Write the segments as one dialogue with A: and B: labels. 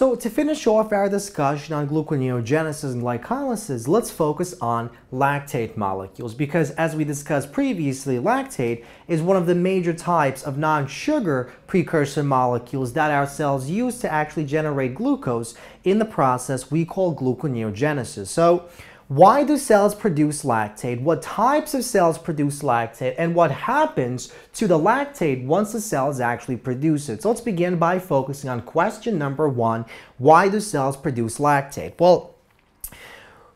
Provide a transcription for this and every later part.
A: So to finish off our discussion on gluconeogenesis and glycolysis, let's focus on lactate molecules because as we discussed previously, lactate is one of the major types of non-sugar precursor molecules that our cells use to actually generate glucose in the process we call gluconeogenesis. So why do cells produce lactate? What types of cells produce lactate? And what happens to the lactate once the cells actually produce it? So let's begin by focusing on question number one. Why do cells produce lactate? Well,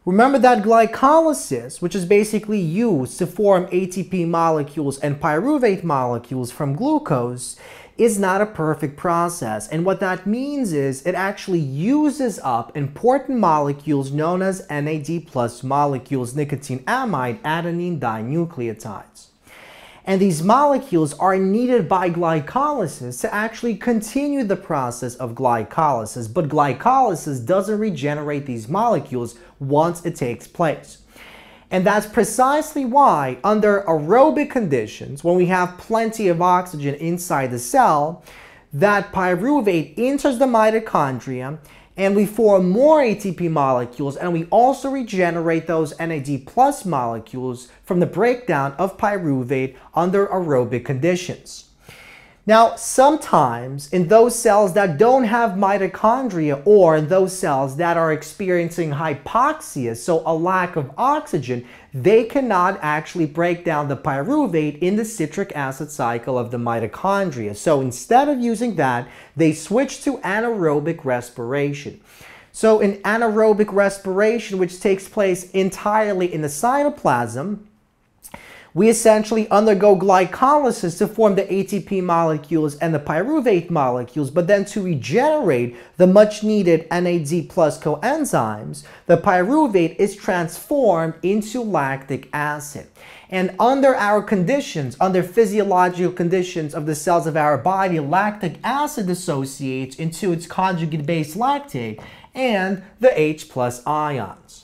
A: Remember that glycolysis, which is basically used to form ATP molecules and pyruvate molecules from glucose, is not a perfect process. And what that means is it actually uses up important molecules known as NAD plus molecules, nicotinamide, adenine dinucleotides. And these molecules are needed by glycolysis to actually continue the process of glycolysis. But glycolysis doesn't regenerate these molecules once it takes place. And that's precisely why under aerobic conditions, when we have plenty of oxygen inside the cell, that pyruvate enters the mitochondria and we form more ATP molecules and we also regenerate those NAD plus molecules from the breakdown of pyruvate under aerobic conditions. Now, sometimes in those cells that don't have mitochondria or in those cells that are experiencing hypoxia, so a lack of oxygen, they cannot actually break down the pyruvate in the citric acid cycle of the mitochondria. So instead of using that, they switch to anaerobic respiration. So in anaerobic respiration, which takes place entirely in the cytoplasm, we essentially undergo glycolysis to form the ATP molecules and the pyruvate molecules, but then to regenerate the much needed NAD plus coenzymes, the pyruvate is transformed into lactic acid. And under our conditions, under physiological conditions of the cells of our body, lactic acid dissociates into its conjugate base lactate and the H plus ions.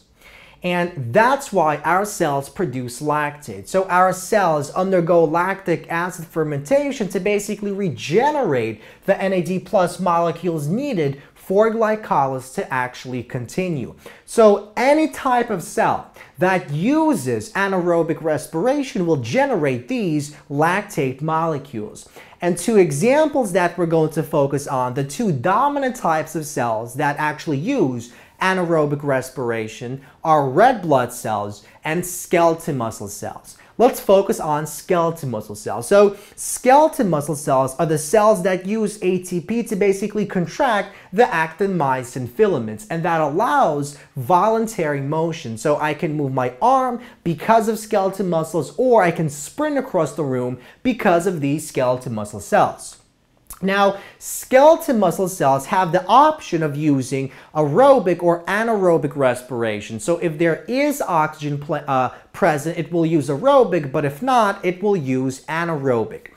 A: And that's why our cells produce lactate. So our cells undergo lactic acid fermentation to basically regenerate the NAD plus molecules needed for glycolysis to actually continue. So any type of cell that uses anaerobic respiration will generate these lactate molecules. And two examples that we're going to focus on, the two dominant types of cells that actually use anaerobic respiration are red blood cells and skeletal muscle cells. Let's focus on skeletal muscle cells. So skeletal muscle cells are the cells that use ATP to basically contract the actin myosin filaments and that allows voluntary motion. So I can move my arm because of skeletal muscles or I can sprint across the room because of these skeletal muscle cells. Now, skeletal muscle cells have the option of using aerobic or anaerobic respiration. So if there is oxygen uh, present, it will use aerobic, but if not, it will use anaerobic.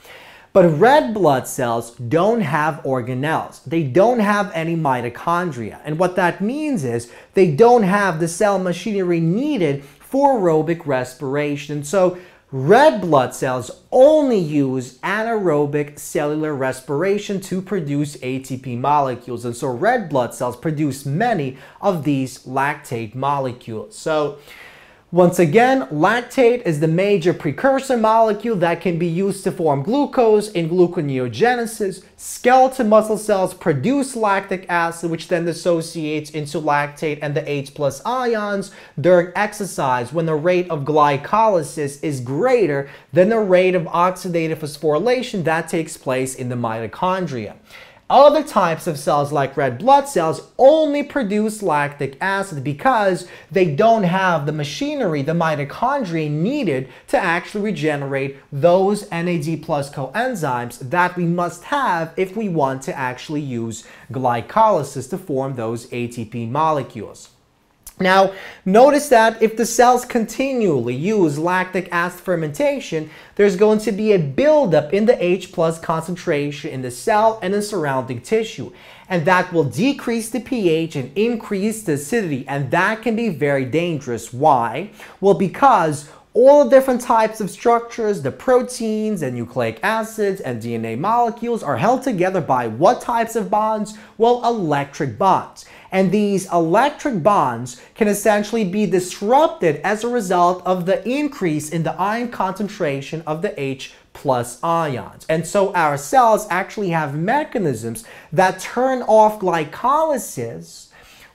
A: But red blood cells don't have organelles. They don't have any mitochondria. And what that means is they don't have the cell machinery needed for aerobic respiration. So Red blood cells only use anaerobic cellular respiration to produce ATP molecules. And so red blood cells produce many of these lactate molecules. So once again, lactate is the major precursor molecule that can be used to form glucose in gluconeogenesis. Skeletal muscle cells produce lactic acid, which then dissociates into lactate and the H plus ions during exercise when the rate of glycolysis is greater than the rate of oxidative phosphorylation that takes place in the mitochondria. Other types of cells like red blood cells only produce lactic acid because they don't have the machinery, the mitochondria needed to actually regenerate those NAD plus coenzymes that we must have if we want to actually use glycolysis to form those ATP molecules. Now, notice that if the cells continually use lactic acid fermentation, there's going to be a buildup in the H plus concentration in the cell and the surrounding tissue. And that will decrease the pH and increase the acidity. And that can be very dangerous. Why? Well, because all the different types of structures, the proteins and nucleic acids and DNA molecules are held together by what types of bonds? Well, electric bonds. And these electric bonds can essentially be disrupted as a result of the increase in the ion concentration of the H plus ions. And so our cells actually have mechanisms that turn off glycolysis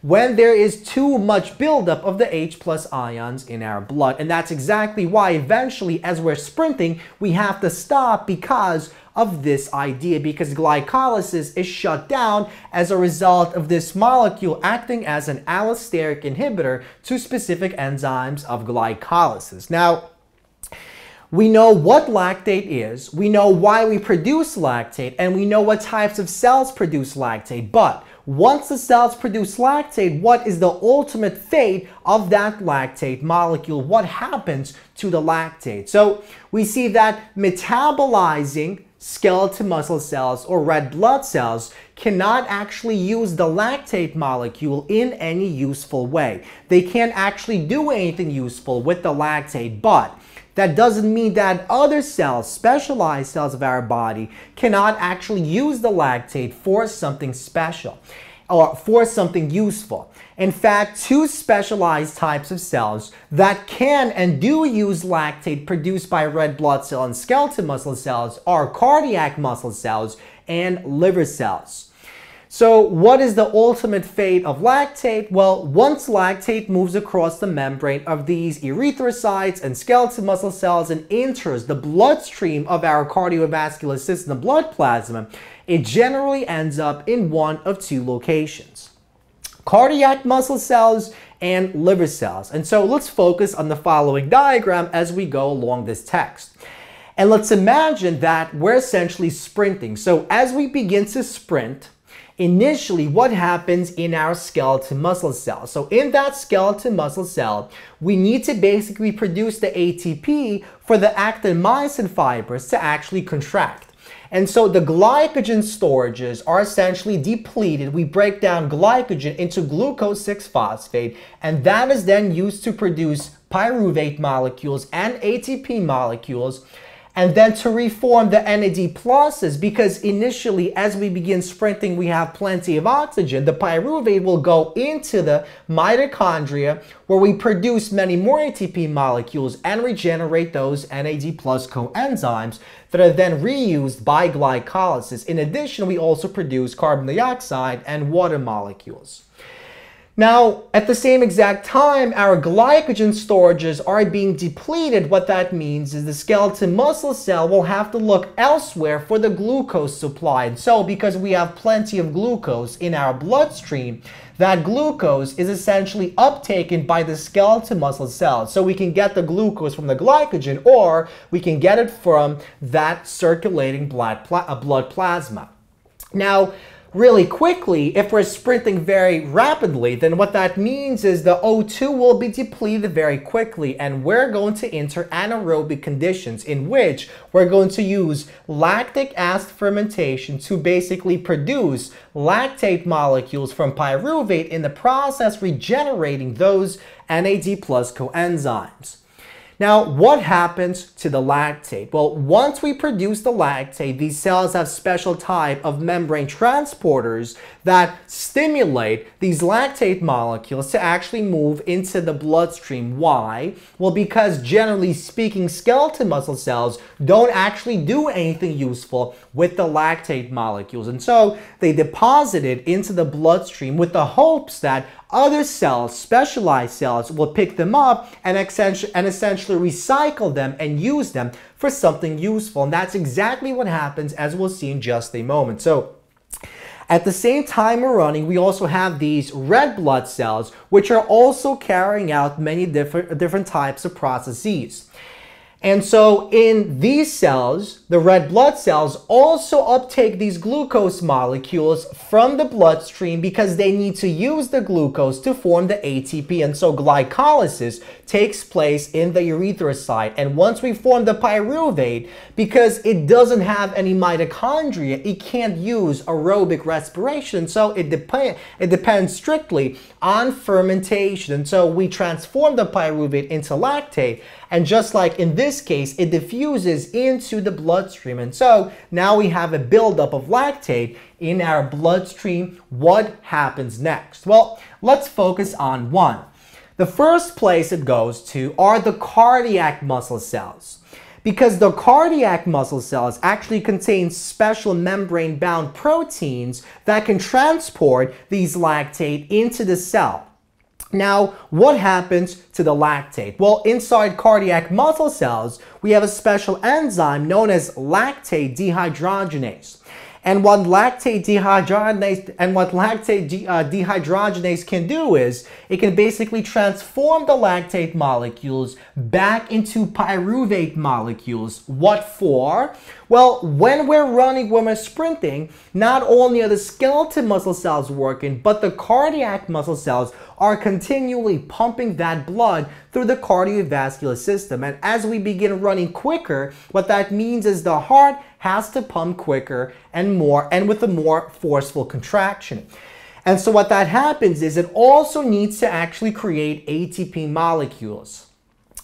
A: when there is too much buildup of the H plus ions in our blood. And that's exactly why eventually as we're sprinting, we have to stop because of this idea because glycolysis is shut down as a result of this molecule acting as an allosteric inhibitor to specific enzymes of glycolysis. Now, we know what lactate is, we know why we produce lactate, and we know what types of cells produce lactate, but once the cells produce lactate, what is the ultimate fate of that lactate molecule? What happens to the lactate? So we see that metabolizing skeletal muscle cells or red blood cells cannot actually use the lactate molecule in any useful way. They can't actually do anything useful with the lactate, but that doesn't mean that other cells, specialized cells of our body, cannot actually use the lactate for something special or for something useful. In fact, two specialized types of cells that can and do use lactate produced by red blood cell and skeletal muscle cells are cardiac muscle cells and liver cells. So what is the ultimate fate of lactate? Well, once lactate moves across the membrane of these erythrocytes and skeletal muscle cells and enters the bloodstream of our cardiovascular system, the blood plasma, it generally ends up in one of two locations. Cardiac muscle cells and liver cells. And so let's focus on the following diagram as we go along this text. And let's imagine that we're essentially sprinting. So as we begin to sprint, initially what happens in our skeletal muscle cell. So in that skeletal muscle cell, we need to basically produce the ATP for the actin myosin fibers to actually contract. And so the glycogen storages are essentially depleted. We break down glycogen into glucose 6-phosphate, and that is then used to produce pyruvate molecules and ATP molecules and then to reform the NAD pluses because initially as we begin sprinting we have plenty of oxygen. The pyruvate will go into the mitochondria where we produce many more ATP molecules and regenerate those NAD plus coenzymes that are then reused by glycolysis. In addition, we also produce carbon dioxide and water molecules. Now, at the same exact time, our glycogen storages are being depleted. What that means is the skeletal muscle cell will have to look elsewhere for the glucose supply. And so, because we have plenty of glucose in our bloodstream, that glucose is essentially uptaken by the skeletal muscle cells. So we can get the glucose from the glycogen or we can get it from that circulating blood, uh, blood plasma. Now, really quickly, if we're sprinting very rapidly, then what that means is the O2 will be depleted very quickly and we're going to enter anaerobic conditions in which we're going to use lactic acid fermentation to basically produce lactate molecules from pyruvate in the process regenerating those NAD plus coenzymes. Now, what happens to the lactate? Well, once we produce the lactate, these cells have special type of membrane transporters that stimulate these lactate molecules to actually move into the bloodstream. Why? Well, because generally speaking, skeletal muscle cells don't actually do anything useful with the lactate molecules. And so they deposit it into the bloodstream with the hopes that other cells, specialized cells, will pick them up and, and essentially recycle them and use them for something useful. And that's exactly what happens as we'll see in just a moment. So at the same time we're running, we also have these red blood cells, which are also carrying out many different, different types of processes. And so in these cells, the red blood cells also uptake these glucose molecules from the bloodstream because they need to use the glucose to form the ATP. And so glycolysis takes place in the erythrocyte. And once we form the pyruvate, because it doesn't have any mitochondria, it can't use aerobic respiration. So it, dep it depends strictly on fermentation. And so we transform the pyruvate into lactate And just like in this case, it diffuses into the bloodstream. And so now we have a buildup of lactate in our bloodstream. What happens next? Well, let's focus on one. The first place it goes to are the cardiac muscle cells because the cardiac muscle cells actually contain special membrane-bound proteins that can transport these lactate into the cell. Now, what happens to the lactate? Well, inside cardiac muscle cells, we have a special enzyme known as lactate dehydrogenase. And what lactate dehydrogenase and what lactate de, uh, dehydrogenase can do is it can basically transform the lactate molecules back into pyruvate molecules. What for? Well, when we're running, when we're sprinting, not only are the skeletal muscle cells working, but the cardiac muscle cells are continually pumping that blood through the cardiovascular system. And as we begin running quicker, what that means is the heart has to pump quicker and more and with a more forceful contraction. And so what that happens is it also needs to actually create ATP molecules.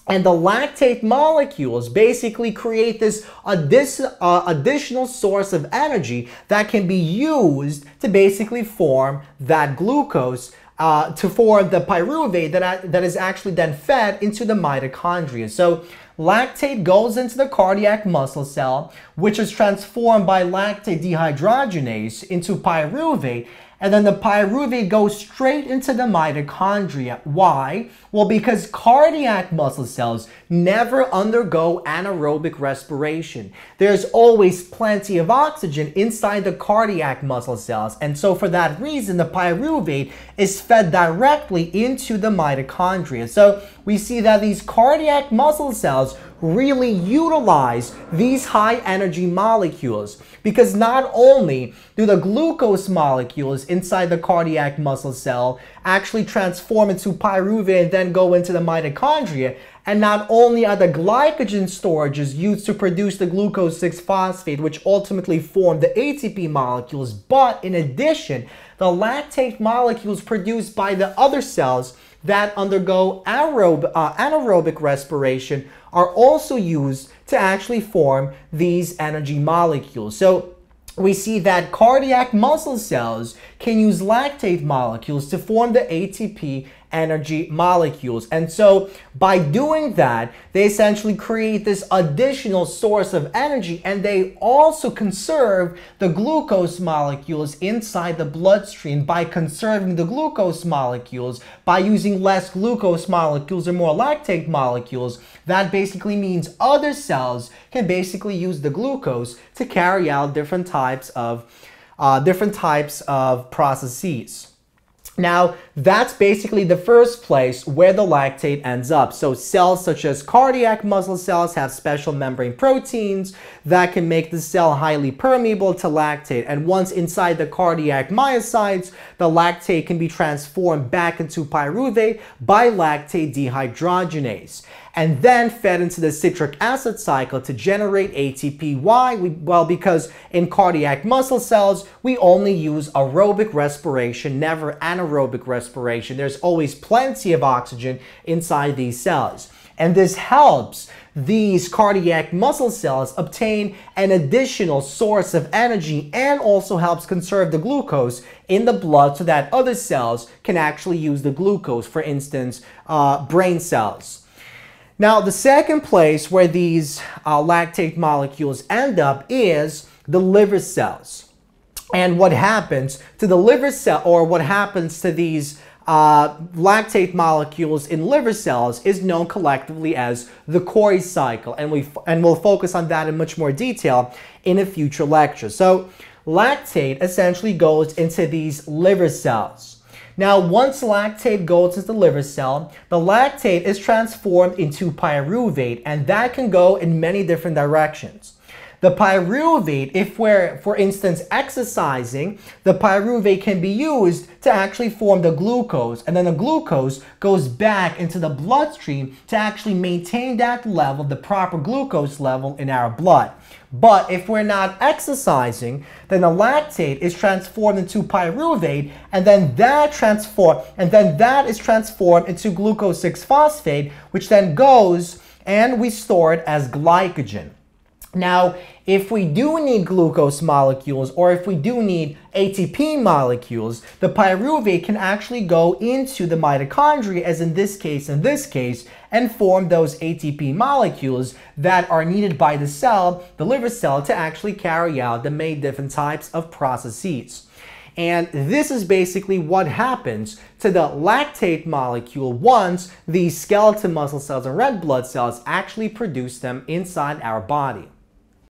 A: And the lactate molecules basically create this uh, additional source of energy that can be used to basically form that glucose uh, to form the pyruvate that, that is actually then fed into the mitochondria. So lactate goes into the cardiac muscle cell, which is transformed by lactate dehydrogenase into pyruvate, and then the pyruvate goes straight into the mitochondria. Why? Well, because cardiac muscle cells never undergo anaerobic respiration. There's always plenty of oxygen inside the cardiac muscle cells. And so for that reason, the pyruvate is fed directly into the mitochondria. So we see that these cardiac muscle cells really utilize these high energy molecules because not only do the glucose molecules inside the cardiac muscle cell actually transform into pyruvate and then go into the mitochondria, and not only are the glycogen storages used to produce the glucose 6-phosphate, which ultimately form the ATP molecules, but in addition, the lactate molecules produced by the other cells that undergo aerob uh, anaerobic respiration are also used to actually form these energy molecules. So we see that cardiac muscle cells can use lactate molecules to form the ATP energy molecules. And so by doing that, they essentially create this additional source of energy and they also conserve the glucose molecules inside the bloodstream by conserving the glucose molecules by using less glucose molecules or more lactate molecules. That basically means other cells can basically use the glucose to carry out different types of uh, different types of processes. Now, that's basically the first place where the lactate ends up. So cells such as cardiac muscle cells have special membrane proteins that can make the cell highly permeable to lactate. And once inside the cardiac myocytes, the lactate can be transformed back into pyruvate by lactate dehydrogenase and then fed into the citric acid cycle to generate ATP. Why? We, well, because in cardiac muscle cells, we only use aerobic respiration, never anaerobic respiration. There's always plenty of oxygen inside these cells. And this helps these cardiac muscle cells obtain an additional source of energy and also helps conserve the glucose in the blood so that other cells can actually use the glucose, for instance, uh, brain cells. Now, the second place where these uh, lactate molecules end up is the liver cells. And what happens to the liver cell, or what happens to these uh, lactate molecules in liver cells is known collectively as the Cori cycle. And, we, and we'll focus on that in much more detail in a future lecture. So lactate essentially goes into these liver cells. Now, once lactate goes into the liver cell, the lactate is transformed into pyruvate, and that can go in many different directions. The pyruvate, if we're, for instance, exercising, the pyruvate can be used to actually form the glucose. And then the glucose goes back into the bloodstream to actually maintain that level, the proper glucose level in our blood. But if we're not exercising, then the lactate is transformed into pyruvate, and then that transform, and then that is transformed into glucose 6-phosphate, which then goes and we store it as glycogen. Now, if we do need glucose molecules or if we do need ATP molecules, the pyruvate can actually go into the mitochondria, as in this case, in this case, and form those ATP molecules that are needed by the cell, the liver cell, to actually carry out the many different types of processes. And this is basically what happens to the lactate molecule once the skeletal muscle cells and red blood cells actually produce them inside our body.